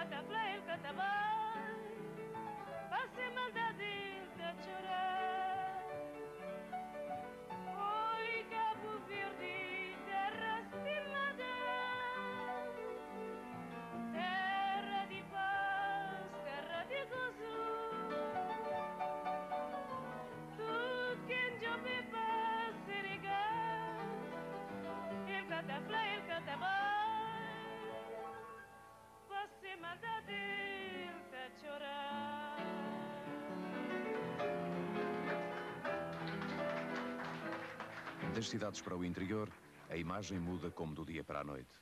كتبلي الكتبان بس مدادي تشري Oi, capo verde, terra stimata Terra di paz, terra di gozur Tutto che in giove passerà Il cataflai Das cidades para o interior, a imagem muda como do dia para a noite.